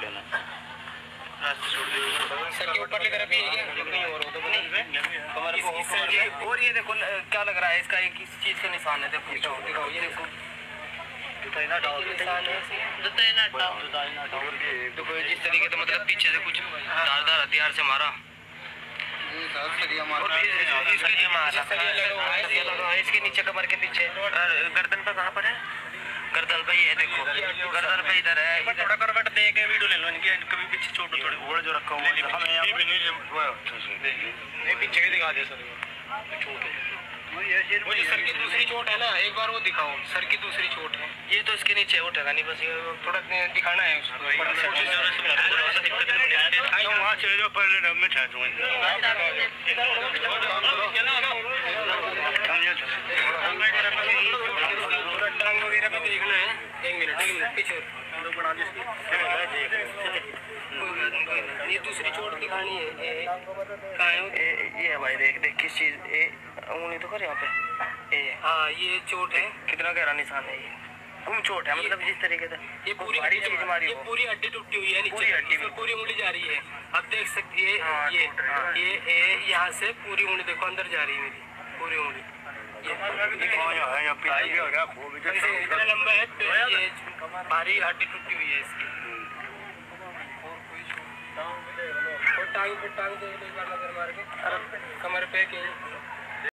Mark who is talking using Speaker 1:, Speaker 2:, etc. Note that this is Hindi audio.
Speaker 1: लेना।
Speaker 2: ये और हो तो कमर
Speaker 3: इस- इस साइड ये- देखो क्या लग रहा है इसका एक किस चीज़ का निशान है? देखो
Speaker 2: दिखाओ ये देखो। ये है
Speaker 3: देखो जिस तरीके से मतलब पीछे से कुछ धारदार हथियार से मारा।
Speaker 2: ये
Speaker 3: और इस- इस- इसके नीचे
Speaker 2: है,
Speaker 3: है, कमर के पीछे। गर्दन पे कहाँ पर है? गर्दन पे ही है देखो। गर्दन पे इधर है
Speaker 1: थोड़ा करवट दे पीछे थोड़ी ओढ़ जो रखा हुआ है हमें यहाँ पर
Speaker 2: नहीं पीछे भी दिखा दे सर
Speaker 1: छोटे
Speaker 2: वो जो सर की दूसरी चोट है ना एक बार वो दिखाओ सर की दूसरी चोट है
Speaker 3: ये तो इसके नीचे उठेगा नहीं बस ये
Speaker 2: थोड़ा दिखाना है उसको
Speaker 1: वहाँ चले जाओ पहले डब में ठहर
Speaker 2: थोड़ा टांग वगैरह भी देखना है एक मिनट एक मिनट पीछे कोई बात नहीं, कोई नहीं। ये दूसरी चोट दिखानी है ये कहाँ है
Speaker 3: ये ये है भाई देख देख किस चीज़ ये उंगली तो कर यहाँ पे। ये।
Speaker 2: हाँ ये चोट है।
Speaker 3: कितना गहरा निशान है ये। गुम चोट है मतलब जिस तरीके से
Speaker 2: ये पूरी हड्डी
Speaker 3: चीज़ मारी
Speaker 2: ये पूरी हड्डी टूटी हुई है
Speaker 3: पूरी हड्डी
Speaker 2: इसमें पूरी उंगली जा रही है। अब देख सकती है
Speaker 3: हाँ,
Speaker 2: ये। ये यहाँ से पूरी उंगली देखो अंदर जा रही है मेरी पूरी उंगली। ये ऐसे इतना लंबा है तो ये भारी हड्डी टूटी हुई है इसकी और टांग पे टांग के कमर पे कहीं